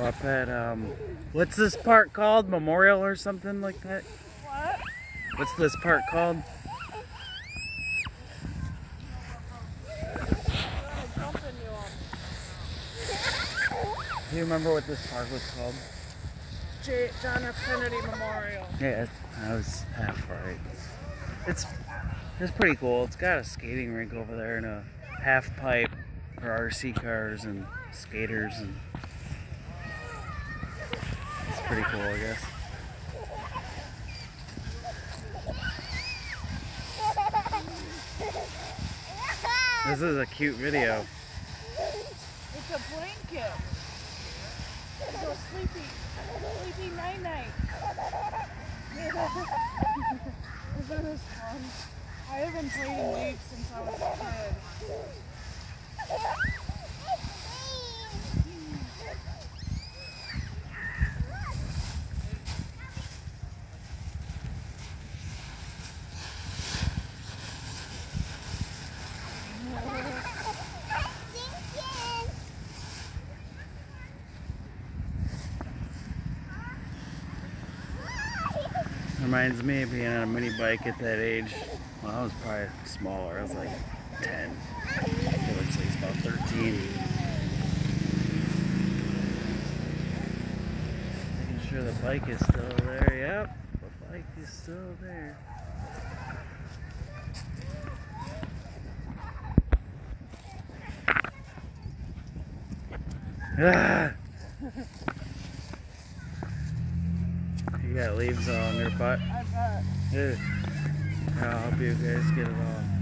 up at um, what's this park called? Memorial or something like that? What? What's this park called? Jumping you on. Do you remember what this park was called? J- John F. Kennedy Memorial. Yeah, I was half right. It's it's pretty cool. It's got a skating rink over there and a half pipe for RC cars and skaters and pretty cool, I guess. This is a cute video. It's a blanket. It's a sleepy, sleepy night night. Isn't this fun? I haven't played in weeks since I was a kid. Reminds me of being on a mini bike at that age. Well, I was probably smaller. I was like 10. It looks like he's about 13. Making sure the bike is still there. Yep, the bike is still there. Ah! You got leaves on your butt. I bet. Here, I'll help you guys get it off.